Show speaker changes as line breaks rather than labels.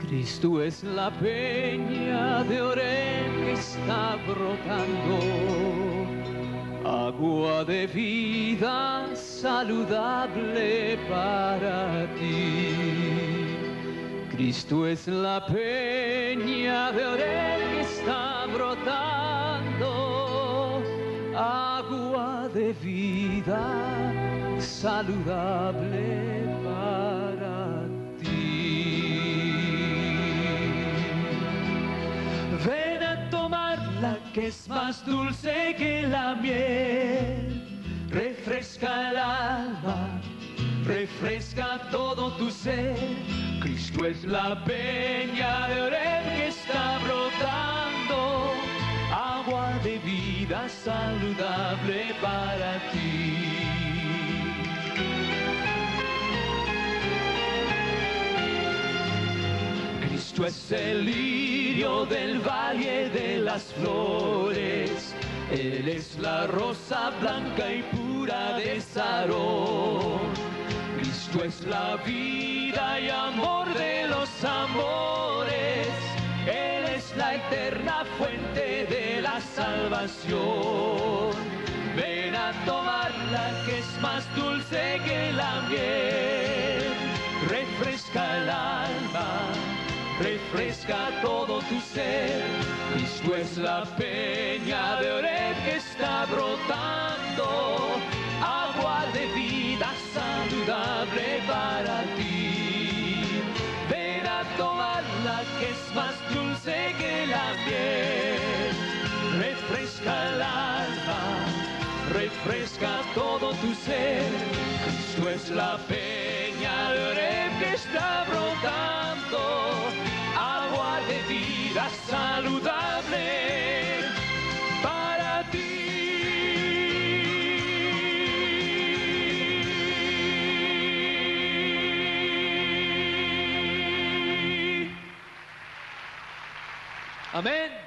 Cristo es la peña de Oreb que está brotando, agua de vida saludable para ti. Cristo es la peña de Oreb que está brotando, agua de vida saludable que es más dulce que la miel, refresca el alma, refresca todo tu ser. Cristo es la peña de Oreb que está brotando, agua de vida saludable para ti. Cristo es el lirio del valle de las flores. Él es la rosa blanca y pura de Sarón. Cristo es la vida y amor de los amores. Él es la eterna fuente de la salvación. Ven a tomarla que es más dulce que la miel. Refresca el alma refresca todo tu ser. Cristo es la peña de Oreb que está brotando, agua de vida saludable para ti. Ven a tomarla que es más dulce que la miel. Refresca el alma, refresca todo tu ser. Cristo es la peña de Oreb que está vida saludable para ti. Amén.